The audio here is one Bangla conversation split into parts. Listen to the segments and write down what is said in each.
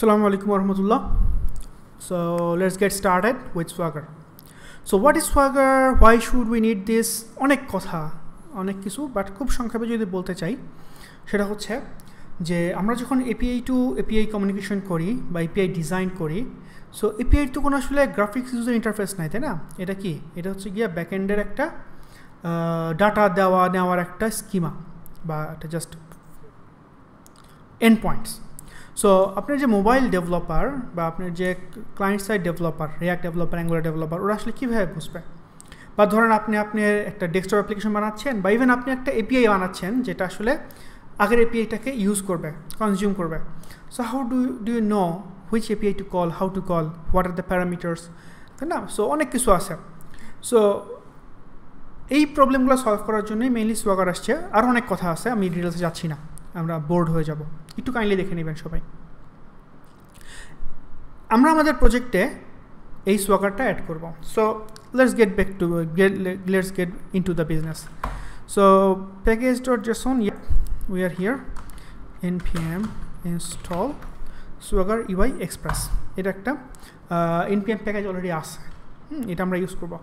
Assalamu alaikum warahmatullah. So, let's get started with Swagger. So, what is Swagger? Why should we need this? অনেক কথা, অনেক কিছু বাট খুব সংক্ষেপে যদি বলতে চাই, সেটা হচ্ছে যে আমরা যখন এপিআই টু এপিআই কমিউনিকেশন করি বা এপিআই ডিজাইন করি সো এপিআই তো কোনো আসলে গ্রাফিক্স ইউজার ইন্টারফেস নাই, তাই না এটা কি এটা হচ্ছে গিয়ে ব্যাকএন্ডের একটা ডাটা দেওয়া, নেওয়ার একটা স্কিমা বা একটা জাস্ট এন্ড পয়েন্টস সো আপনার যে মোবাইল ডেভেলপার বা আপনার যে client side developer React developer Angular developer ওরা আসলে কীভাবে বুঝবে? বা ধরেন আপনি আপনি একটা ডেস্কটপ অ্যাপ্লিকেশন বানাচ্ছেন বা ইভেন আপনি একটা এপিআই বানাচ্ছেন যেটা আসলে আগের এপিআইটাকে ইউজ করবে কনজিউম করবে। So how do do you know which API to call how to call what are the parameters তাই না? সো অনেক কিছু আছে। সো এই প্রবলেমগুলো সলভ করার জন্যই মেইনলি সোয়াগার আসছে। আরও অনেক কথা আছে, আমি ডিটেলসে যাচ্ছি না। আমরা বোর্ড হয়ে যাব। একটু কাইন্ডলি দেখে নেবেন সবাই। আমরা আমাদের প্রজেক্টে এই সোয়াগারটা অ্যাড করব। So let's get back to let's get in to the business so package dot JSON we are here N P M install Swagger UI Express এটা একটা এনপিএম প্যাকেজ অলরেডি আছে। এটা আমরা ইউজ করব।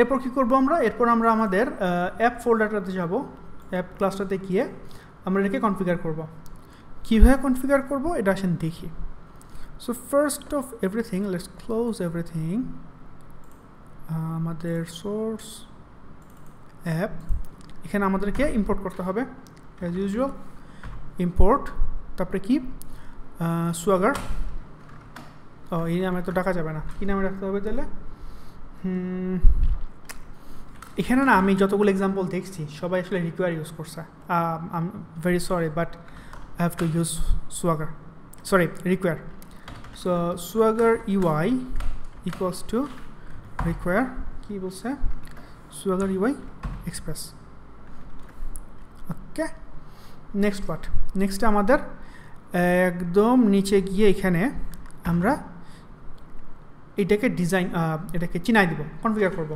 এরপর কী করব আমরা? এরপর আমরা আমাদের অ্যাপ ফোল্ডারটাতে যাব। অ্যাপ ক্লাসটাতে গিয়ে আমরা এটাকে কনফিগার করব। কীভাবে কনফিগার করব? এটা আসেন দেখি। So first of everything let's close everything আমাদের সোর্স অ্যাপ এখানে আমাদেরকে ইম্পোর্ট করতে হবে অ্যাজ ইউজুয়াল ইম্পোর্ট তারপরে কি? সুয়াগার। ও, এই নামে তো ডাকা যাবে না। কী নামে রাখতে হবে তাহলে? এখানে না আমি যতগুলো এক্সাম্পল দেখছি, সবাই আসলে রিকোয়ার ইউজ করছে। আম very sorry but I have to use Swagger sorry require so Swagger UI equals to require কী বলছে? Swagger UI Express okay next part next আমাদের একদম নিচে গিয়ে এখানে আমরা এটাকে ডিজাইন এটাকে চিনাই দিব কনফিগার করব।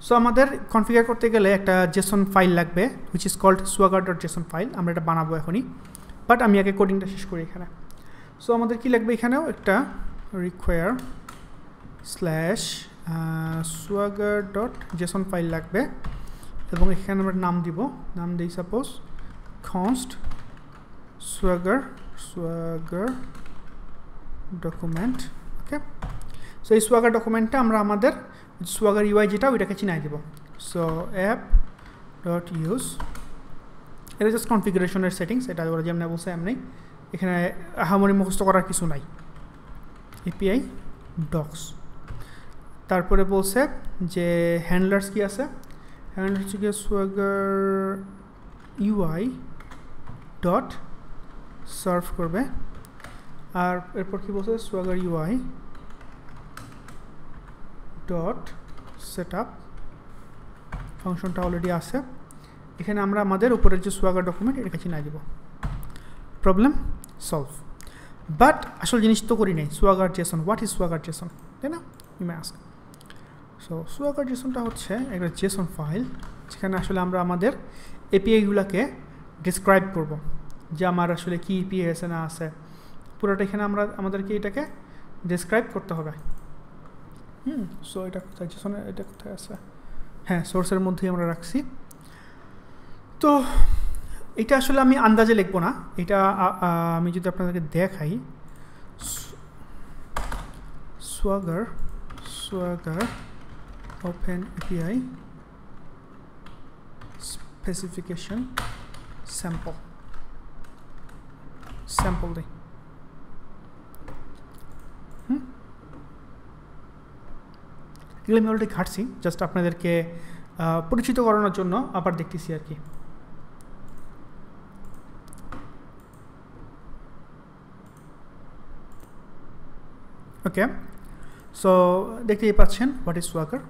সো আমাদের কনফিগার করতে গেলে একটা জেসন ফাইল লাগবে which is called swagger dot JSON file আমরা এটা বানাবো এখনই। বাট আমি আগে কোডিংটা শেষ করি এখানে। সো আমাদের কি লাগবে এখানেও? একটা require slash swagger dot JSON file লাগবে। এবং এখানে আমরা নাম দিব। নাম দিই suppose const swagger swagger document okay so এই সোয়াগার ডকুমেন্টটা আমরা আমাদের সোয়াগার ইউআই যেটা ওইটাকে চিনাই দেব। সো অ্যাপ ডট ইউজ এটা জাস্ট কনফিগারেশনের সেটিংস এটা ওরা যেমন বলছে এমনি। এখানে আহামরি মুখস্থ করার কিছু নাই। এপিআই ডক্স তারপরে বলছে যে হ্যান্ডলার্স কি আছে? হ্যান্ডলার হচ্ছে গিয়ে সোয়াগার ইউআই ডট সার্ভ করবে। আর এরপর কি বলছে? Swagger UI dot set up ফাংশনটা অলরেডি আছে। এখানে আমরা আমাদের উপরের যে সোয়াগার ডকুমেন্ট এটাকে চিনাই দেব প্রবলেম সলভ বাট আসল জিনিস তো করি নাই। Swagger JSON what is Swagger JSON তাই না? আস্ক সো সোয়াগার জেসনটা হচ্ছে একটা জেসন ফাইল যেখানে আসলে আমরা আমাদের এপিআইগুলোকে ডিসক্রাইব করব। যে আমার আসলে কী ইপিআই আছে না আছে। পুরোটা এখানে আমরা, আমাদেরকে এটাকে ডিসক্রাইব করতে হবে। হুম সো এটা কোথায়? জেসনে এটা কোথায় আছে? হ্যাঁ সোর্সের মধ্যেই আমরা রাখছি। তো এটা আসলে আমি আন্দাজে লিখব না। এটা আমি যদি আপনাদেরকে দেখাই। Swagger Swagger open API specification sample sample দিই হুম? এগুলো আমি অলরেডি ঘাটছি জাস্ট আপনাদেরকে পরিচিত করানোর জন্য আবার দেখতেছি আর কি ওকে সো দেখতেই পাচ্ছেন what is Swagger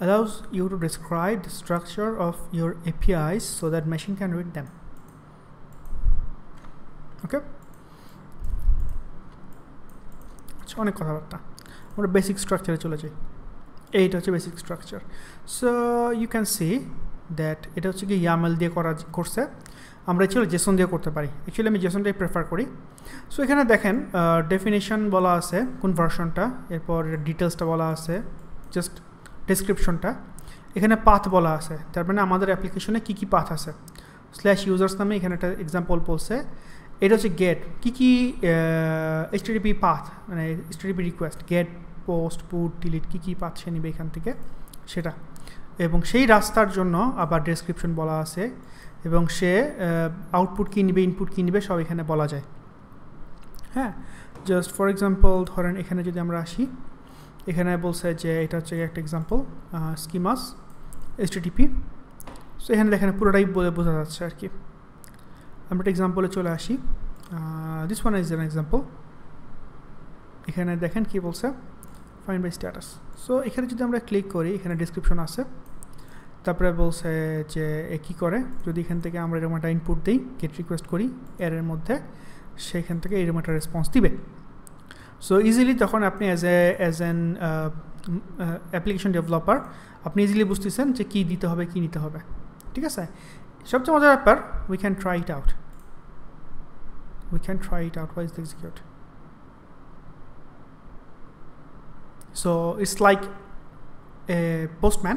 allows you to describe the structure of your APIs so that machine can read them. Okay? আচ্ছা অনেক কথাবার্তা আমরা বেসিক স্ট্রাকচারে চলে যাই এইটা হচ্ছে basic structure so you can see that এটা হচ্ছে কি ইয়ামেল দিয়ে করা করছে আমরা ছিল জেসন দিয়ে করতে পারি। অ্যাকচুয়ালি আমি জেসনটাই প্রেফার করি। সো এখানে দেখেন ডেফিনেশন বলা আছে কোন ভার্সনটা এরপর ডিটেলসটা বলা আছে জাস্ট ডিসক্রিপশনটা এখানে পাথ বলা আছে, তার মানে আমাদের অ্যাপ্লিকেশনে কী কী পাথ আছে। স্ল্যাশ ইউজার্স নামে এখানে একটা এক্সাম্পল বলছে। এটা হচ্ছে গেট কী কী এইচটিডিপি পাথ মানে HTTP request get post, put, delete কী কী পাচ্ছে নিবে এখান থেকে, সেটা। এবং সেই রাস্তার জন্য আবার ডেসক্রিপশন বলা আছে, এবং সে আউটপুট কী নিবে ইনপুট কী নিবে, সব এখানে বলা যায়। হ্যাঁ? জাস্ট ফর এক্সাম্পল ধরেন এখানে যদি আমরা আসি, এখানে বলছে যে এটা হচ্ছে একটা এক্সাম্পল স্কিমাস এইচটিটিপি সো এখানে দেখেন পুরোটাই বলে বোঝা যাচ্ছে আর কি। আমরা একটা এক্সাম্পলে চলে আসি। This one is an example এখানে দেখেন কি বলছে? ফাইন বাই স্ট্যাটাস সো এখানে যদি আমরা ক্লিক করি, এখানে ডিসক্রিপশন আছে। তারপরে বলছে যে, এ কী করে? যদি এখান থেকে আমরা এরকম একটা ইনপুট দিই গেট রিকোয়েস্ট করি এর মধ্যে, সেখান থেকে এরকম একটা রেসপন্স দিবে। সো ইজিলি তখন আপনি as a as an application developer আপনি ইজিলি বুঝতেছেন যে কী দিতে হবে, কী নিতে হবে। ঠিক আছে? সবচেয়ে মজার ব্যাপার we can try it out we can try it out wise execute so it's like a Postman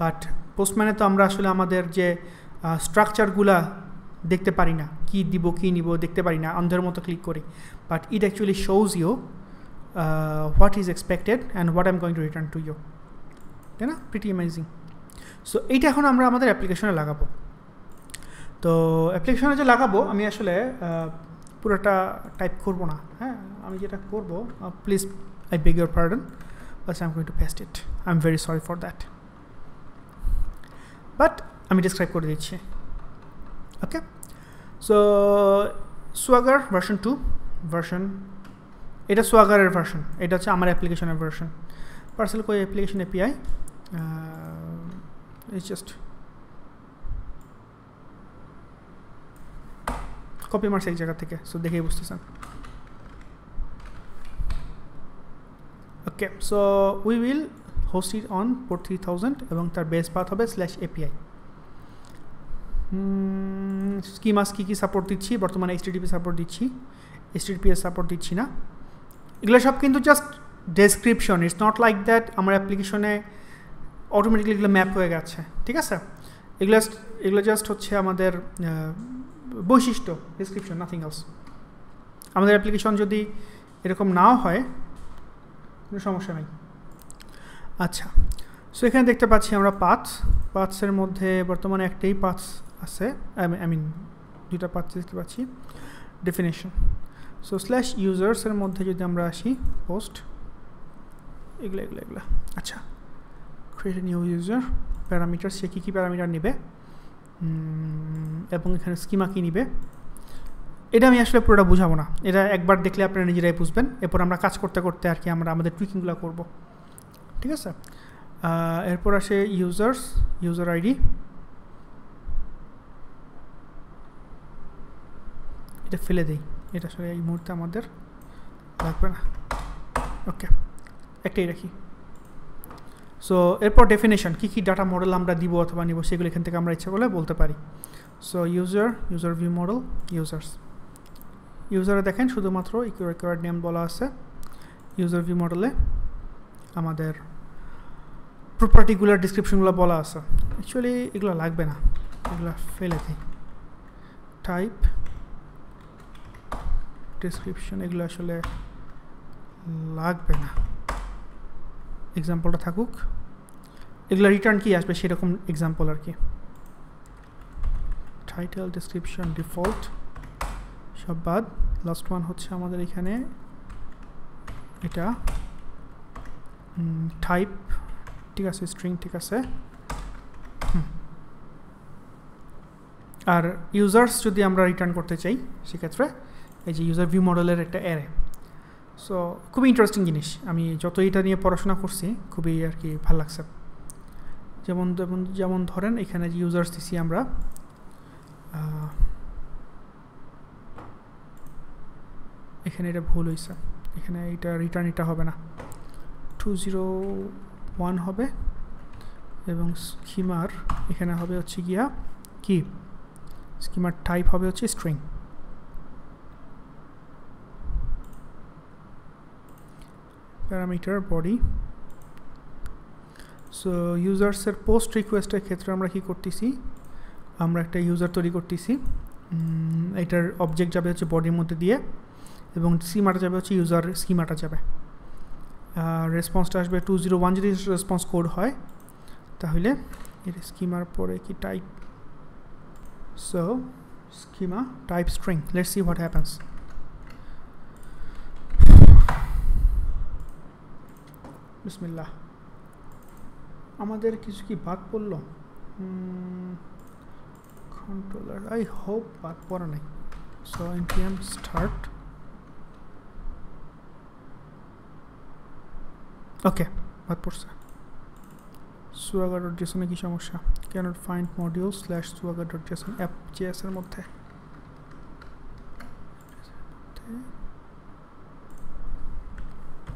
but পোস্টম্যানে তো আমরা আসলে আমাদের যে স্ট্রাকচারগুলা দেখতে পারি না। কি দিব, কি নিব দেখতে পারি না অন্ধের মতো ক্লিক করি। But it actually shows you what is expected and what I am going to return to you তাই না? প্রিটি অ্যামেজিং সো এইটা এখন আমরা আমাদের অ্যাপ্লিকেশনে লাগাবো। তো অ্যাপ্লিকেশনে যে লাগাবো, আমি আসলে পুরোটা টাইপ করব না। হ্যাঁ আমি যেটা করব please I beg your pardon but I am going to paste it I am very sorry for that but আমি ডিসক্রাইব করে দিচ্ছি. Okay so Swagger version two version এটা সোয়াগারের ভার্সন এটা হচ্ছে আমার অ্যাপ্লিকেশনের ভার্সন পার্সেল কই application API it's just copy Mars এক জায়গা থেকে সো দেখেই বুঝতেছেন। Okay so we will host it on port three thousand এবং তার বেস পাথ হবে স্ল্যাশ এপিআই স্কিমাস কী কী সাপোর্ট দিচ্ছি? বর্তমানে এইচটিডিপি সাপোর্ট দিচ্ছি। এইচটিডিপিএস সাপোর্ট দিচ্ছি না। এগুলো সব কিন্তু just description it's not like that আমার অ্যাপ্লিকেশনে অটোমেটিকলি এগুলো ম্যাপ হয়ে গেছে, ঠিক আছে? এগুলো এগুলো জাস্ট হচ্ছে আমাদের বৈশিষ্ট্য ডিসক্রিপশন নাথিং এলস আমাদের অ্যাপ্লিকেশন যদি এরকম নাও হয় কোনো সমস্যা নেই। আচ্ছা সো এখানে দেখতে পাচ্ছি আমরা পাথস। পাথসের মধ্যে বর্তমানে একটাই পাথস আছে, আই মিন দুটা পাথস দেখতে পাচ্ছি। ডেফিনেশন সো স্ল্যাশ ইউজার্সের মধ্যে যদি আমরা আসি পোস্ট এগুলো এগুলো এগুলো। আচ্ছা ক্রিয়েট নিউ ইউজার প্যারামিটার সে কী কী প্যারামিটার নেবে? এবং এখানে স্কিমা কী নিবে? এটা আমি আসলে পুরোটা বুঝাবো না। এটা একবার দেখলে আপনারা নিজেরাই বুঝবেন। এরপর আমরা কাজ করতে করতে আর কি আমরা আমাদের টুইকিংগুলো করব। ঠিক আছে? এরপর আসে ইউজার্স ইউজার আইডি এটা ফেলে দেই। এটা আসলে এই মুহূর্তে আমাদের লাগবে না। ওকে একটাই রাখি। সো এরপর ডেফিনেশন কী কী ডাটা মডেল আমরা দিব অথবা নিব, সেগুলো এখান থেকে আমরা ইচ্ছা করলে বলতে পারি। So user user view model users ইউজারে দেখেন, শুধুমাত্র রিকোয়ার্ড নেম বলা আছে ইউজার ভিউ মডেলে আমাদের প্রপার্টিগুলোর ডিসক্রিপশনগুলো বলা আছে। অ্যাকচুয়ালি এগুলো লাগবে না। এগুলো ফেলে দিই। টাইপ ডিসক্রিপশন এগুলো আসলে লাগবে না। এক্সাম্পলটা থাকুক। এগুলো রিটার্ন কি আসবে সেরকম এক্সাম্পল আর কি। টাইটেল ডিসক্রিপশন ডিফল্ট সব বাদ। লাস্ট ওয়ান হচ্ছে আমাদের এখানে এটা টাইপ ঠিক আছে স্ট্রিং ঠিক আছে। আর ইউজার্স যদি আমরা রিটার্ন করতে চাই, সেক্ষেত্রে এই যে ইউজার ভিউ মডেলের একটা অ্যারে সো খুবই ইন্টারেস্টিং জিনিস। আমি যত এটা নিয়ে পড়াশোনা করছি, খুবই আর কি ভালো লাগছে। যেমন যেমন যেমন ধরেন এখানে যে ইউজার্স দিছি আমরা এখানে এটা ভুল হয়েছে এখানে এটা রিটার্ন এটা হবে না। টু জিরো ওয়ান হবে এবং স্কিমার এখানে হবে হচ্ছে গিয়া কি? স্কিমার টাইপ হবে হচ্ছে স্ট্রিং প্যারামিটার বডি সো ইউজার্সের পোস্ট রিকোয়েস্টের ক্ষেত্রে আমরা কি করতেছি? আমরা একটা ইউজার তৈরি করতেছি। এটার অবজেক্ট যাবে হচ্ছে বডির মধ্যে দিয়ে। এবং স্কিমাটা যাবে হচ্ছে ইউজার স্কিমাটা যাবে। রেসপন্সটা আসবে টু জিরো ওয়ান যদি রেসপন্স কোড হয়, তাহলে এর স্কিমার পরে কি type so schema type string let's see what happens বিসমিল্লাহ। আমাদের কিছু কি বাদ পড়ল? কন্ট্রোলার আই হোপ বাদ পড়া নাই। সো npm স্টার্ট ওকে বাদ পড়ছে সুয়াগা ডট জেসনে কি সমস্যা can't find module slash Swagger dot JSON app জেএসের মধ্যে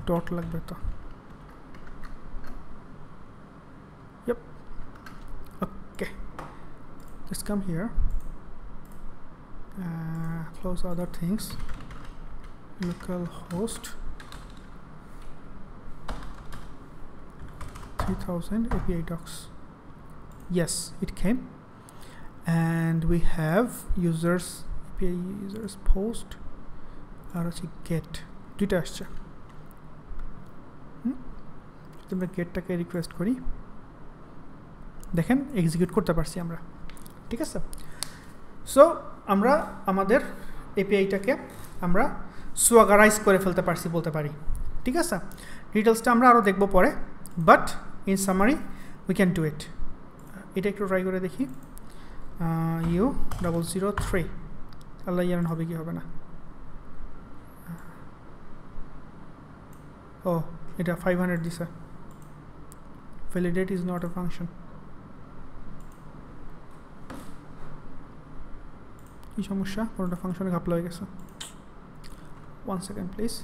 ডট লাগবে তো yep. Okay just come here. Uh, close other things. Local host. 3000 API docs. Yes, it came. And we have users API users post. আর হচ্ছে গেট দুইটা আসছে। যদি আমরা গেটটাকে রিকোয়েস্ট করি। দেখেন এক্সিকিউট করতে পারছি আমরা। ঠিক আছে? সো আমরা আমাদের এপিআইটাকে আমরা সোয়াগারাইজ করে ফেলতে পারছি বলতে পারি। ঠিক আছে? ডিটেলসটা আমরা আরও দেখব পরে। But in summary we can do it এটা একটু ট্রাই করে দেখি। ইউ ডাবল জিরো থ্রি আল্লাহ ইয়ান হবে কি হবে না। ও, এটা ফাইভ হান্ড্রেড দিছে। validate is not a function কি সমস্যা? কোনোটা ফাংশনে ঘাপলা হয়ে গেছে? One second please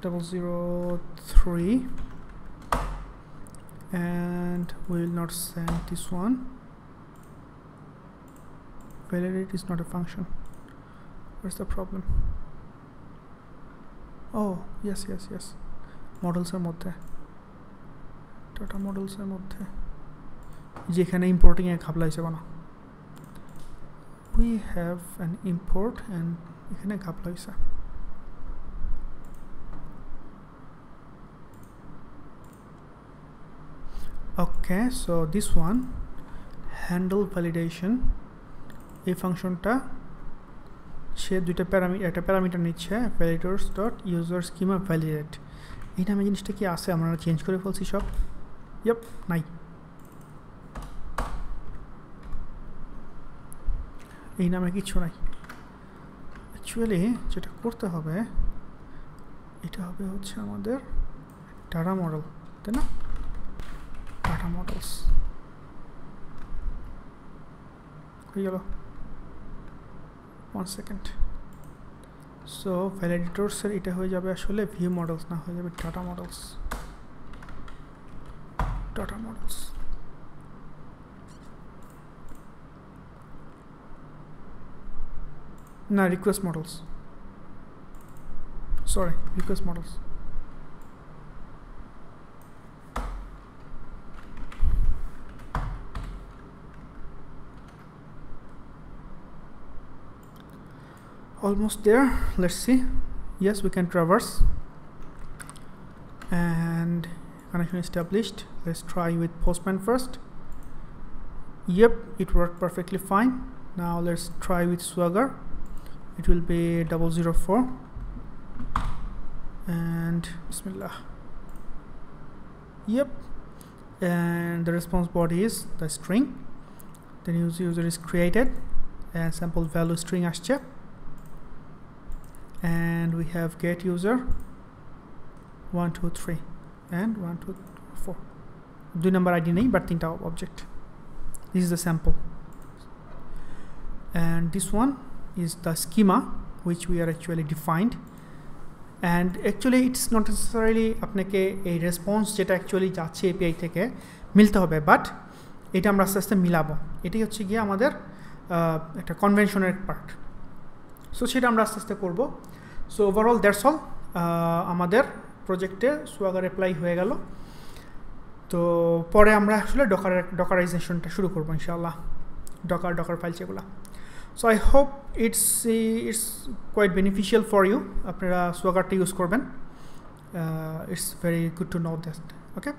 double zero three and we will not send this one validate is not a function where's the problem oh yes yes yes মডেলসের মধ্যে টাটা মডেলসের মধ্যে যেখানে ইম্পোর্টিংয়ে খাবলা হিসেবে না we have an import and এখানে খাবলা হয়েছে okay, so this one, handle validation, এই ফাংশনটা সে দুইটা প্যারামি একটা প্যারামিটার নিচ্ছে validators dot user schema validate এই নামে জিনিসটা কি আছে? আমরা চেঞ্জ করে ফেলছি সব। ইয়প নাই। এই নামে কিছু নাই। অ্যাকচুয়ালি যেটা করতে হবে, এটা হবে হচ্ছে আমাদের টাটা মডেল তাই না? টাটা মডেলস হয়ে গেল ওয়ান সেকেন্ড সো ভ্যালিডেটরসের এটা হয়ে যাবে আসলে ভিউ মডেলস না হয়ে যাবে টাটা মডেলস টাটা মডেলস না request models sorry request models almost there let's see yes we can traverse and connection established let's try with postman first yep it worked perfectly fine now let's try with swagger it will be 004 and bismillah yep and the response body is the string the new user is created and sample value string আসছে and we have get user 1 2 3 and 1 2 4 দুই number id নেই but তিনটা object this is the sample and this one is the schema which we are actually defined and actually it's not necessarily আপনাকে এই রেসপন্স যেটা অ্যাকচুয়ালি যাচ্ছে এপিআই থেকে মিলতে হবে বাট এটা আমরা আস্তে আস্তে মিলাবো এটাই হচ্ছে গিয়ে আমাদের একটা কনভেনশনের পার্ট সো সেটা আমরা আস্তে আস্তে করব। সো ওভারঅল দ্যাটস অল আমাদের প্রজেক্টে সোয়াগার অ্যাপ্লাই হয়ে গেল। তো পরে আমরা আসলে ডকার ডকারাইজেশনটা শুরু করব, ইনশাআল্লাহ। ডকার ডকার ফাইল যেগুলো so I hope it's it's quite beneficial for you আপনারা সোয়াগারটা ইউজ করবেন। It's very good to know that okay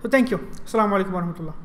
তো থ্যাংক ইউ আসসালামু আলাইকুম রহমতুল্লাহ